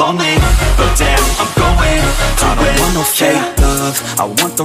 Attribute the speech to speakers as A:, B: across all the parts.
A: lonely, but damn, I'm going I don't want no fake love, I want the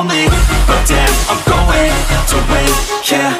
A: I'm but damn, I'm going to win, yeah.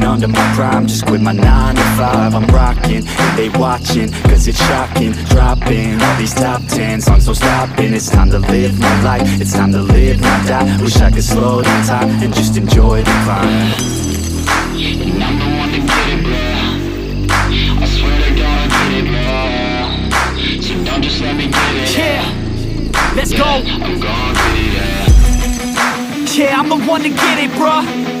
A: under my prime Just quit my 9 to 5 I'm rocking, they watching Cause it's shocking, dropping All these top 10 songs, no stopping It's time to live my life It's time to live, not die Wish I could slow down time And just enjoy the climb
B: And I'm to get it, bro. I swear to God, I get it, bro. So don't just let me get it.
C: Yeah, let's go.
B: I'm gon' get it, yeah.
C: Yeah, I'm the one to get it, bruh.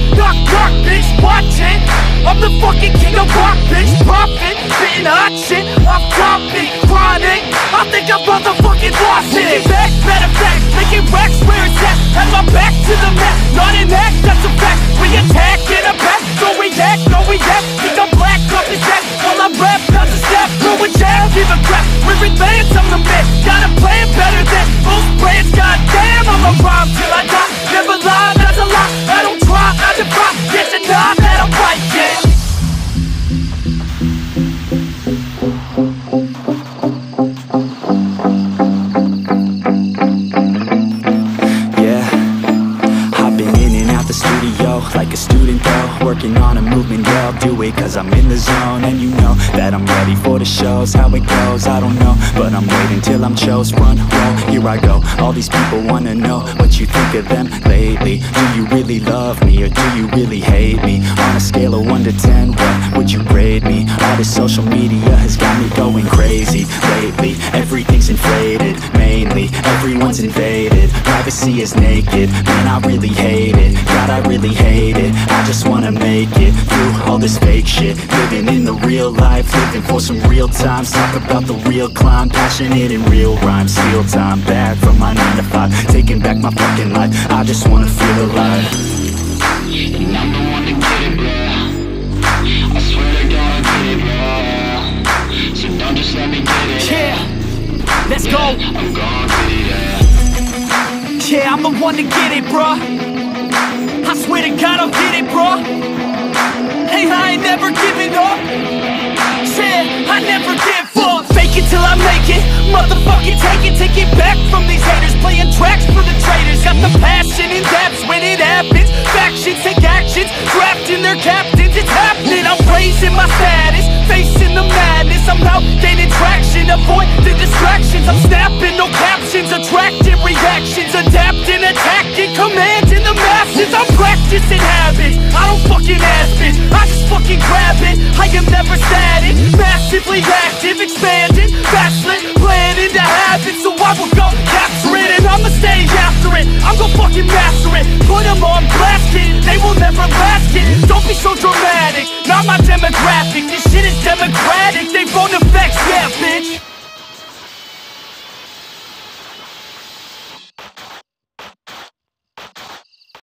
C: Knock, knock, bitch, watch it. I'm the fucking king of rock, bitch. Profit, spitting hot shit. Off topic, chronic. I think I'm motherfucking lost it. Taking back, matter of fact, making racks where it's at. Have my back to the mat, not an act, that's a fact. We attack in a back, so we act, no we act. Think I'm black, off his jack. While I rap, not a step, throw a jab, give a crap. We're advanced,
A: How it goes, I don't know But I'm waiting till I'm chose run, row, here I go. All these people wanna know what you think of them lately. Do you really love me or do you really hate me? On a scale of 1 to 10, what would you grade me? All this social media has got me going crazy lately? Everything's inflated, mainly. Everyone's invaded, privacy is naked Man, I really hate it, God, I really hate it I just wanna make it through all this fake shit Living in the real life, living for some real times Talk about the real climb, passionate in real rhymes Steal time back from my 9 to 5 Taking back my fucking life, I just wanna feel alive
B: And I'm the one to get it, bro. I swear to God, I get it, bro. So don't just let me get it.
C: Yeah, let's go.
B: I'm gon' get it, yeah.
C: Yeah, I'm the one to get it, bruh. I swear to God, I'll get it, bruh. Hey, I ain't never giving up. Yeah, I never give up. Fake it till I make it. Motherfucking take it, take it back from these haters. Playing tracks for the traitors. Got the passion in depths when it happens. Factions take actions, drafting their captains. It's happening. I'm raising my status, facing the madness. I'm out never static, massively active, expanding, backslid, planning to have it. So I will go capture it and I'ma stay after it. I'm gonna fucking master it. Put them on blast. They will never last, it. Don't be so dramatic. Not my demographic.